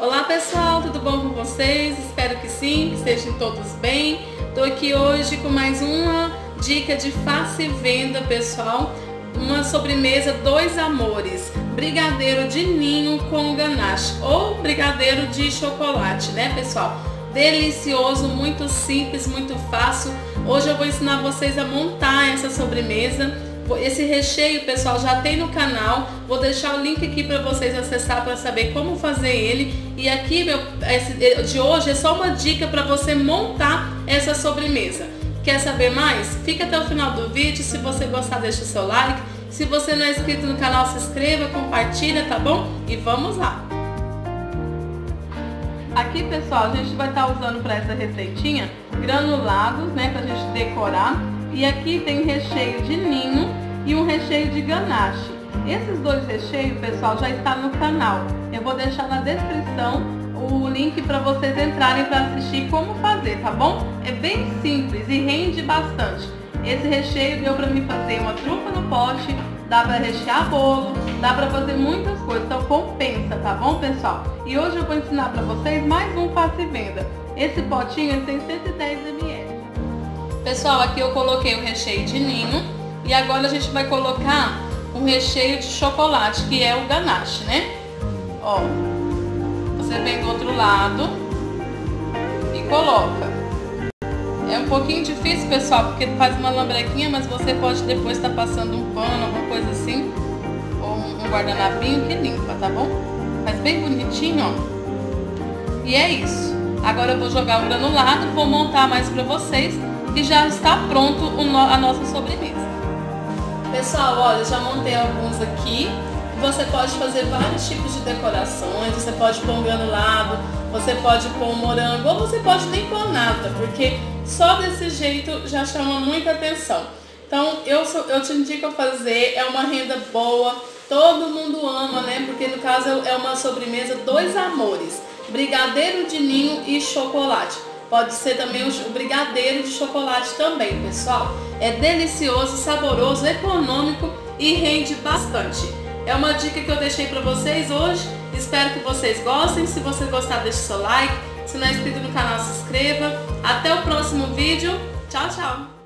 Olá pessoal, tudo bom com vocês? Espero que sim, que estejam todos bem. Estou aqui hoje com mais uma dica de face venda, pessoal. Uma sobremesa dois amores, brigadeiro de ninho com ganache ou brigadeiro de chocolate, né pessoal? Delicioso, muito simples, muito fácil. Hoje eu vou ensinar vocês a montar essa sobremesa esse recheio, pessoal, já tem no canal. Vou deixar o link aqui para vocês acessar para saber como fazer ele. E aqui, meu, esse, de hoje é só uma dica para você montar essa sobremesa. Quer saber mais? Fica até o final do vídeo. Se você gostar, deixa o seu like. Se você não é inscrito no canal, se inscreva, compartilha, tá bom? E vamos lá! Aqui, pessoal, a gente vai estar tá usando para essa receitinha granulados, né, para a gente decorar. E aqui tem recheio de ninho e um recheio de ganache. Esses dois recheios, pessoal, já está no canal. Eu vou deixar na descrição o link para vocês entrarem para assistir como fazer, tá bom? É bem simples e rende bastante. Esse recheio deu para mim fazer uma trufa no pote, dá para rechear bolo, dá para fazer muitas coisas, então compensa, tá bom, pessoal? E hoje eu vou ensinar para vocês mais um face venda. Esse potinho tem 110 ml. Pessoal, aqui eu coloquei o recheio de ninho e agora a gente vai colocar o recheio de chocolate, que é o ganache, né? Ó, você vem do outro lado e coloca. É um pouquinho difícil, pessoal, porque faz uma lambrequinha, mas você pode depois estar tá passando um pano, alguma coisa assim, ou um guardanapinho que limpa, tá bom? Faz bem bonitinho, ó. E é isso. Agora eu vou jogar o granulado, vou montar mais pra vocês e já está pronto a nossa sobremesa. Pessoal, olha, já montei alguns aqui. Você pode fazer vários tipos de decorações, você pode pôr um granulado, você pode pôr um morango, ou você pode nem pôr nada, porque só desse jeito já chama muita atenção. Então, eu, eu te indico a fazer, é uma renda boa, todo mundo ama, né? Porque no caso é uma sobremesa dois amores, brigadeiro de ninho e chocolate. Pode ser também o brigadeiro de chocolate também, pessoal. É delicioso, saboroso, econômico e rende bastante. É uma dica que eu deixei para vocês hoje. Espero que vocês gostem. Se você gostar, deixe seu like. Se não é inscrito no canal, se inscreva. Até o próximo vídeo. Tchau, tchau!